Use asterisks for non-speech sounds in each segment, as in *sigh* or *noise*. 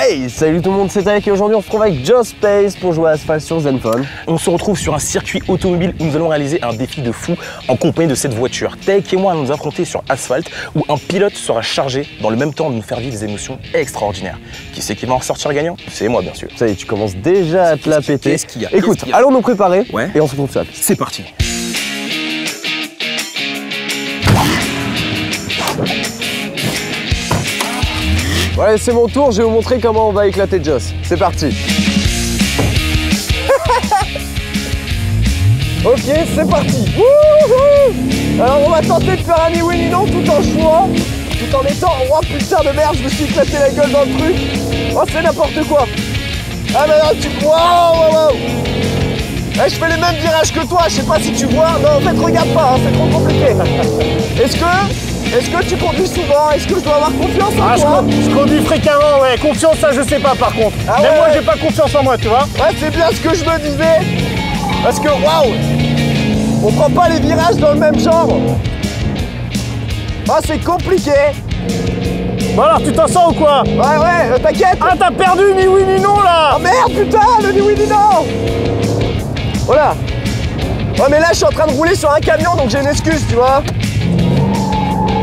Hey Salut tout le monde, c'est Alec et aujourd'hui on se retrouve avec Just Space pour jouer à Asphalt sur Zenfone. On se retrouve sur un circuit automobile où nous allons réaliser un défi de fou en compagnie de cette voiture. Take et moi allons nous affronter sur asphalte où un pilote sera chargé dans le même temps de nous faire vivre des émotions extraordinaires. Qui c'est qui va en sortir gagnant? C'est moi bien sûr. Ça y est, tu commences déjà à te la péter. Qu'est-ce qu'il y a? Écoute, y a? allons nous préparer Ouais. et on se retrouve piste. C'est parti. Voilà, c'est mon tour, je vais vous montrer comment on va éclater Joss. C'est parti. *laughs* ok, c'est parti. Wouhou Alors on va tenter de faire un ni non tout en jouant, tout en étant... Oh putain de merde, je me suis éclaté la gueule dans le truc. Oh c'est n'importe quoi. Ah mais là tu... Waouh, waouh, waouh. Eh, je fais les mêmes virages que toi, je sais pas si tu vois. Non, en fait, regarde pas, hein, c'est trop compliqué. *laughs* Est-ce que, est-ce que tu conduis souvent? Est-ce que je dois avoir confiance en Ah, je, toi? je conduis fréquemment, ouais. Confiance, ça, je sais pas, par contre. Ah Même ouais, moi, ouais. j'ai pas confiance en moi, tu vois. Ouais, c'est bien ce que je me disais. Parce que, waouh, on prend pas les virages dans le même genre. Ah, c'est compliqué. Bon, alors, tu t'en sens ou quoi? Ouais, ouais, euh, t'inquiète. Ah, t'as perdu, ni oui, ni non, là Oh merde, putain, le ni oui ni non. Voilà. Ouais, mais là, je suis en train de rouler sur un camion, donc j'ai une excuse, tu vois.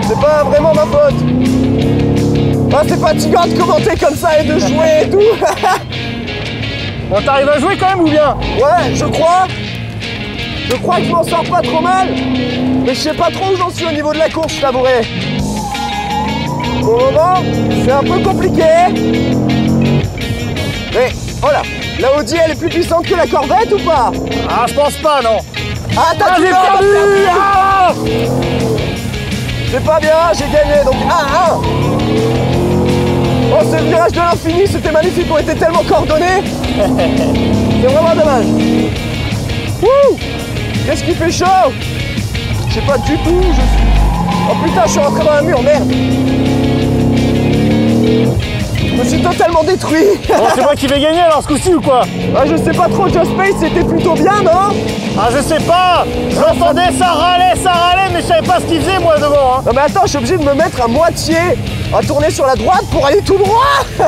C'est pas vraiment ma faute. Ah, c'est fatigant de commenter comme ça et de jouer et tout. *laughs* Bon, t'arrives à jouer quand même ou bien? Ouais, je crois. Je crois que je m'en sors pas trop mal. Mais je sais pas trop où j'en suis au niveau de la course, je t'avouerai. Pour le moment, c'est un peu compliqué. Mais voilà, la Audi elle est plus puissante que la Corvette ou pas? Ah, je pense pas, non. Ah t'as Ah, perdu Ah C'est pas bien, j'ai gagné, donc 1-1 Oh ce virage de l'infini, c'était magnifique, on était tellement coordonnés. *laughs* C'est vraiment dommage. Wouh. Qu'est-ce qui fait chaud? Je sais pas du tout, je suis... Oh putain, je suis rentré dans un mur, merde Je me suis totalement détruit. Bon, *laughs* c'est moi qui vais gagner, alors, ce coup-ci, ou quoi Ah je sais pas trop, Just Space c'était plutôt bien, non Ah, je sais pas J'entendais, ça râlait, ça râlait, mais je savais pas ce qu'il faisait, moi, devant, hein. Non mais attends, je suis obligé de me mettre à moitié à tourner sur la droite pour aller tout droit. *laughs*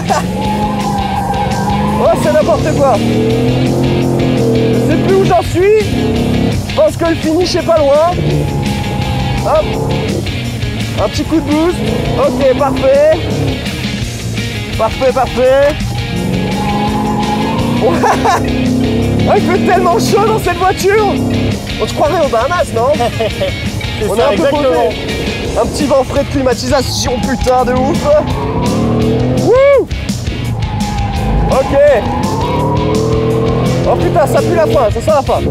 Oh c'est n'importe quoi. Je sais plus où j'en suis. Je pense que le finish est pas loin. Hop. Un petit coup de boost. Ok parfait Parfait parfait *laughs* Ouais, Il fait tellement chaud dans cette voiture On se croirait au Bahamas non *laughs* C'est on est ça, un peu exactement. posé. Un petit vent frais de climatisation, putain de ouf. Wouh Ok. Oh putain, ça pue la fin, ça sent la fin.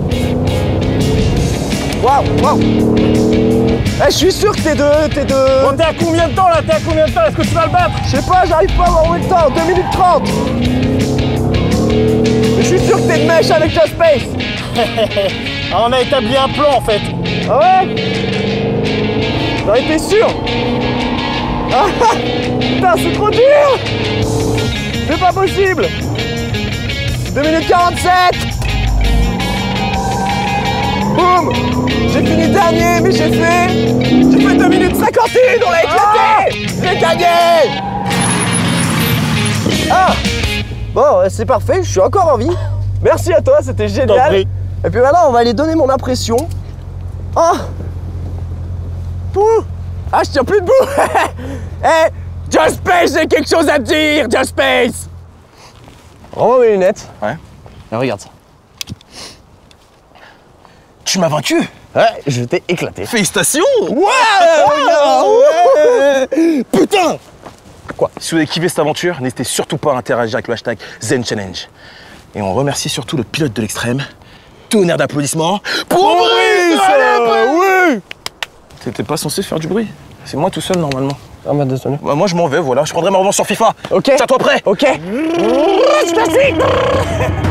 Waouh, waouh. Eh, je suis sûr que t'es de... T'es de... Bon, t'es à combien de temps, là? T'es à combien de temps? Est-ce que tu vas le battre? Je sais pas, j'arrive pas à voir où est le temps. 2 minutes 30. Mais je suis sûr que t'es de mèche avec Just Space. *laughs* Ah, on a établi un plan, en fait. Ah ouais? J'en étais sûr. Ah ah Putain, c'est trop dur. C'est pas possible. 2 minutes 47 Boum. J'ai fini dernier, mais j'ai fait... J'ai fait 2 minutes 51, on l'a éclaté J'ai gagné Ah Bon, euh, c'est parfait, je suis encore en vie. Merci à toi, c'était génial. Et puis maintenant, on va aller donner mon impression. Oh Pouh Ah, je tiens plus debout *laughs* Eh Just Space, j'ai quelque chose à te dire, Just Space Rends-moi mes lunettes. Ouais. Et regarde ça. Tu m'as vaincu Ouais, je t'ai éclaté. Félicitations Ouais, Putain Quoi? Si vous avez kiffé cette aventure, n'hésitez surtout pas à interagir avec le hashtag ZenChallenge. Et on remercie surtout le pilote de l'extrême. Tonnerre d'applaudissements pour Brice Oui T'étais pas censé faire du bruit. C'est moi tout seul normalement. Ah bah désolé. Bah, moi je m'en vais, voilà. Je prendrai ma revanche sur FIFA. Ok. Tiens-toi prêt Ok. C'est parti